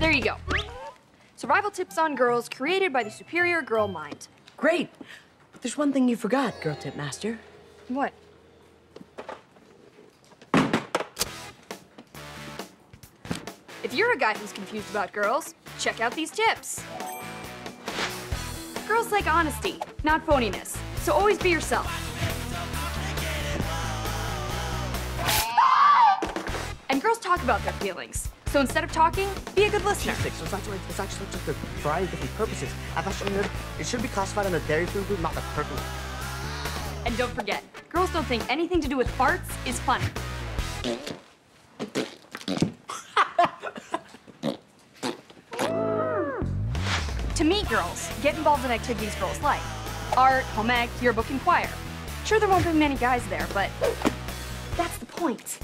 There you go. Survival tips on girls created by the superior girl mind. Great. But there's one thing you forgot, Girl Tip Master. What? If you're a guy who's confused about girls, check out these tips. Girls like honesty, not phoniness. So always be yourself. And girls talk about their feelings. So instead of talking, be a good listener. Sticks. It's actually, it's actually just a variety of different purposes. I've actually heard it should be classified in the dairy food group, not the purple. And don't forget, girls don't think anything to do with farts is funny. to meet girls, get involved in activities girls like. Art, home ec, yearbook, and choir. Sure, there won't be many guys there, but that's the point.